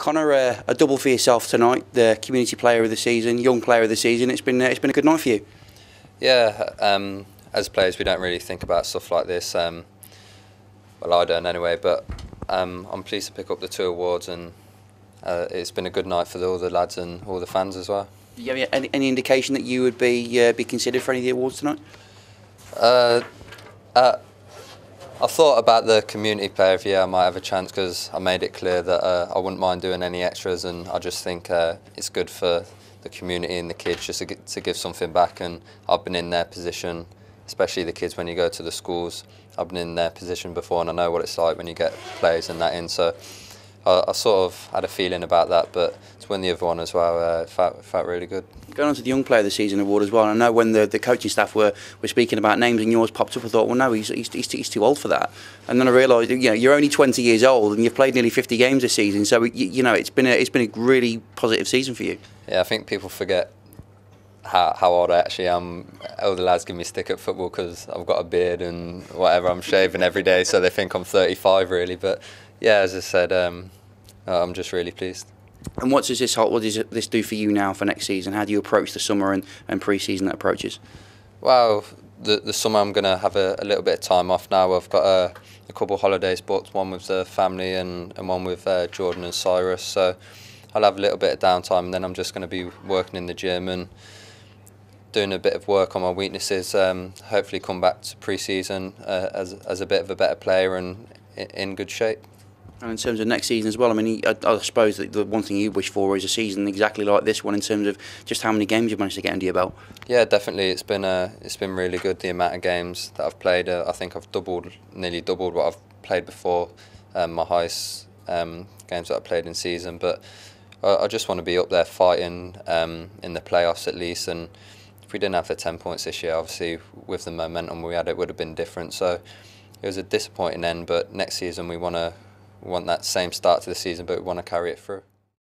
Conor, uh, a double for yourself tonight, the community player of the season, young player of the season. It's been uh, it's been a good night for you. Yeah, um, as players, we don't really think about stuff like this. Um, well, I don't anyway, but um, I'm pleased to pick up the two awards, and uh, it's been a good night for all the lads and all the fans as well. Do you have any, any indication that you would be uh, be considered for any of the awards tonight? I thought about the community player of the year. I might have a chance because I made it clear that uh, I wouldn't mind doing any extras, and I just think uh, it's good for the community and the kids just to, get, to give something back. And I've been in their position, especially the kids when you go to the schools. I've been in their position before, and I know what it's like when you get players and that in. So I, I sort of had a feeling about that, but to win the other one as well, uh, felt, felt really good. Going on to the Young Player of the Season award as well. I know when the, the coaching staff were, were speaking about names and yours popped up, I thought, well, no, he's, he's, he's, he's too old for that. And then I realised, you know, you're only 20 years old and you've played nearly 50 games this season, so you, you know it's been a, it's been a really positive season for you. Yeah, I think people forget how, how old I actually am. All the lads give me stick at football because I've got a beard and whatever. I'm shaving every day, so they think I'm 35 really. But yeah, as I said, um, I'm just really pleased. And what does this what does this do for you now for next season? How do you approach the summer and, and pre-season that approaches? Well, the the summer I'm going to have a, a, little bit of time off now. I've got a, a couple of holidays booked, one with the family and, and one with uh, Jordan and Cyrus. So I'll have a little bit of downtime and then I'm just going to be working in the gym and doing a bit of work on my weaknesses. Um, hopefully come back to pre-season uh, as, as a bit of a better player and in good shape. And in terms of next season as well, I mean, I, I suppose the one thing you wish for is a season exactly like this one in terms of just how many games you've managed to get under your belt. Yeah, definitely. It's been uh, it's been really good. The amount of games that I've played, uh, I think I've doubled, nearly doubled what I've played before. Um, my highest um, games that I played in season, but I, I just want to be up there fighting um, in the playoffs at least. And if we didn't have the ten points this year, obviously with the momentum we had, it would have been different. So it was a disappointing end, but next season we want to want that same start to the season, but we want to carry it through.